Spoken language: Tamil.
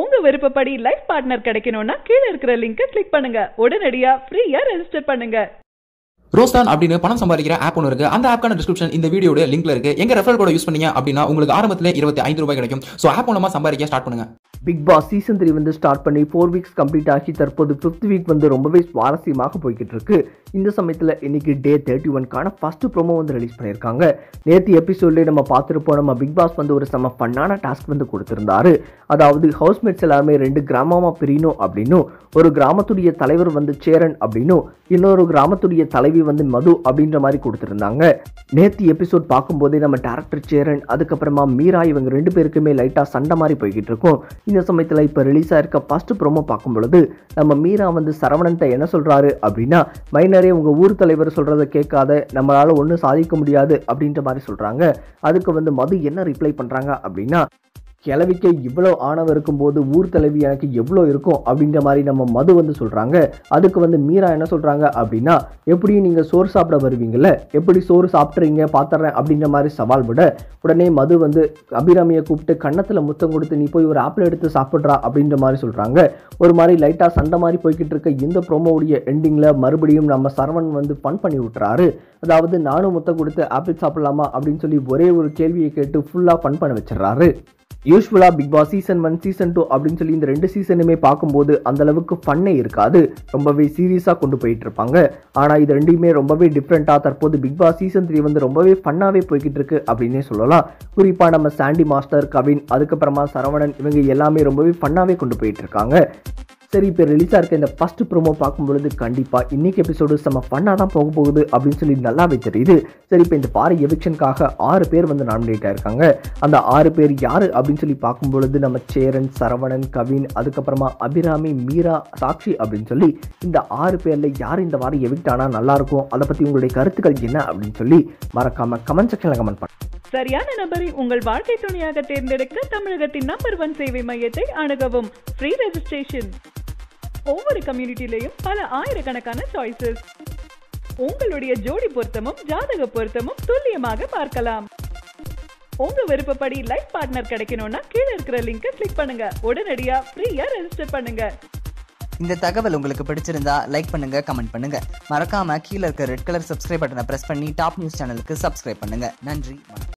உங்க விருப்பப்படி லைஃப் பார்ட்னர் கிடைக்கணும்னா கீழே இருக்கிற லிங்கை கிளிக் பண்ணுங்க. உடனடியா ஃப்ரீயா ரெஜிஸ்டர் பண்ணுங்க. ரோஸ்டான் அப்படின்னு பணம் சம்பாதிக்கிற ஆப் ஒன்று இருக்கு. அந்த ஆப்க்கான டிஸ்கிரிப்ஷன் இந்த வீடியோட லிங்க்ல இருக்கு. எங்க ரெஃபரல் கோட யூஸ் பண்ணீங்க அப்படின்னா உங்களுக்கு ஆரம்பத்துல இருபத்தி ஐந்து ரூபாய் கிடைக்கும். ஸோ ஆப் மூலமா சம்பாதிக்க ஸ்டார்ட் பண்ணுங்க. பிக் பாஸ் சீசன் த்ரீ வந்து ஸ்டார்ட் பண்ணி ஃபோர் வீக்ஸ் கம்ப்ளீட் ஆகி தற்போது ஃபிஃப்த் வீக் வந்து ரொம்பவே சுவாரஸ்யமாக போய்கிட்டு இருக்கு. இந்த சமயத்தில் இன்னைக்கு டே தேர்ட்டி ஒன்க்கான ஃபர்ஸ்ட் ப்ரோமோ வந்து ரிலீஸ் பண்ணியிருக்காங்க. நேற்று எபிசோட்லேயே நம்ம பார்த்துருப்போம் நம்ம பிக் பாஸ் வந்து ஒரு செம்ம ஃபன்னான டாஸ்க் வந்து கொடுத்துருந்தாரு. அதாவது ஹவுஸ்மேட்ஸ் எல்லாருமே ரெண்டு கிராமமாக பிரியணும் அப்படின்னும் ஒரு கிராமத்துடைய தலைவர் வந்து சேரன் அப்படின்னும் இன்னொரு கிராமத்துடைய தலைவி வந்து மது அப்படின்ற மாதிரி கொடுத்துருந்தாங்க. நேற்று எபிசோட் பார்க்கும்போதே நம்ம டேரக்டர் சேரன் அதுக்கப்புறமா மீரா இவங்க ரெண்டு பேருக்குமே லைட்டாக சண்டை மாதிரி போய்கிட்டு இருக்கும். இந்த சமயத்தில் இப்போ ரிலீஸ் ஆயிருக்க ஃபர்ஸ்ட் ப்ரோமோ பார்க்கும் பொழுது நம்ம மீரா வந்து சரவணன்ட்ட என்ன சொல்கிறாரு அப்படின்னா மைனரே உங்கள் ஊர் தலைவர் சொல்கிறத கேட்காத நம்மளால் ஒன்றும் சாதிக்க முடியாது அப்படின்ற மாதிரி சொல்கிறாங்க அதுக்கு வந்து மது என்ன ரிப்ளை பண்ணுறாங்க அப்படின்னா கிழவிக்கு இவ்வளோ ஆணவம் இருக்கும்போது ஊர் தலைவி எனக்கு எவ்வளோ இருக்கும் அப்படின்ற மாதிரி நம்ம மது வந்து சொல்கிறாங்க அதுக்கு வந்து மீரா என்ன சொல்கிறாங்க அப்படின்னா எப்படி நீங்கள் சோறு சாப்பிட வருவீங்கள எப்படி சோறு சாப்பிட்றீங்க? பார்த்துறேன் அப்படின்ற மாதிரி சவால் விட உடனே மது வந்து அபிராமியை கூப்பிட்டு கன்னத்தில் முத்தம் கொடுத்து நீ போய் ஒரு ஆப்பிள் எடுத்து சாப்பிட்றா அப்படின்ற மாதிரி சொல்கிறாங்க ஒரு மாதிரி லைட்டாக சண்டை மாதிரி போய்கிட்டு இருக்க இந்த ப்ரோமோவுடைய எண்டிங்கில் மறுபடியும் நம்ம சரவணன் வந்து ஃபன் பண்ணி விட்டுறாரு. அதாவது நானும் முத்தம் கொடுத்து ஆப்பிள் சாப்பிட்லாமா? அப்படின்னு சொல்லி ஒரே ஒரு கேள்வியை கேட்டு ஃபுல்லாக ஃபன் பண்ண வச்சிடறாரு. யூஸ்வலாக Bigg Boss season one season two அப்படின்னு சொல்லி இந்த ரெண்டு சீசனுமே பார்க்கும்போது அந்த அளவுக்கு ஃபன்னே இருக்காது. ரொம்பவே சீரியஸாக கொண்டு போயிட்டு இருப்பாங்க. ஆனால் இது ரெண்டுமே ரொம்பவே டிஃப்ரெண்ட்டாக தற்போது பிக் பாஸ் சீசன் த்ரீ வந்து ரொம்பவே ஃபன்னாகவே போய்கிட்டு இருக்கு அப்படின்னே சொல்லலாம். குறிப்பாக நம்ம சாண்டி மாஸ்டர் கவின் அதுக்கப்புறமா சரவணன் இவங்க எல்லாமே ரொம்பவே ஃபன்னாகவே கொண்டு போயிட்டு இருக்காங்க. சரி இப்போ ரிலீஸாக இருக்க இந்த ஃபஸ்ட் ப்ரோமோ பார்க்கும்பொழுது கண்டிப்பாக இன்னைக்கு எபிசோடு செம்ம ஃபன்னாக தான் போக போகுது அப்படின்னு சொல்லி நல்லாவே தெரியுது. சரி இப்போ இந்த பாரு எவிக்ஷனுக்காக ஆறு பேர் வந்து நாமினேட் ஆயிருக்காங்க. அந்த ஆறு பேர் யார் அப்படின்னு சொல்லி பார்க்கும்பொழுது நம்ம சேரன் சரவணன் கவின் அதுக்கப்புறமா அபிராமி மீரா சாக்ஷி அப்படின்னு சொல்லி இந்த ஆறு பேரில் யார் இந்த வாரம் எவிக்ட் ஆனால் நல்லாயிருக்கும் அதை பற்றி உங்களுடைய கருத்துக்கள் என்ன அப்படின்னு சொல்லி மறக்காமல் கமெண்ட் செக்ஷனில் கமெண்ட் பண்ணுங்க சரியான நபரை உங்கள் வாழ்க்கை துணையாக தேர்ந்தெடுக்க தமிழகத்தின் நம்பர் ஒன் சேவை மையத்தை அணுகவும். ஃப்ரீ ரெஜிஸ்ட்ரேஷன் ஒவ்வொரு கம்யூனிட்டிலையும் பல ஆயிரக்கணக்கான சாய்ஸஸ் உங்களுடைய ஜோடி பொருத்தமும் ஜாதக பொருத்தமும் துல்லியமாக பார்க்கலாம். உங்க விருப்பப்படி லைஃப் பார்ட்னர் கிடைக்கணும்னா கீழே இருக்கிற லிங்கை கிளிக் பண்ணுங்க. உடனடியா ஃப்ரீயா ரெஜிஸ்டர் பண்ணுங்க. இந்த தகவல் உங்களுக்கு பிடிச்சிருந்தா லைக் பண்ணுங்க கமெண்ட் பண்ணுங்க. மறக்காம கீழே இருக்க ரெட் கலர் சப்ஸ்கிரைப் பட்டனை பிரஸ் பண்ணி டாப் நியூஸ் சேனலுக்கு சப்ஸ்கிரைப் பண்ணுங்க. நன்றி